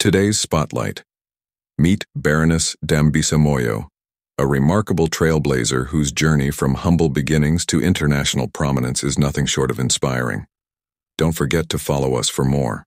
Today's Spotlight. Meet Baroness Dambisa Moyo, a remarkable trailblazer whose journey from humble beginnings to international prominence is nothing short of inspiring. Don't forget to follow us for more.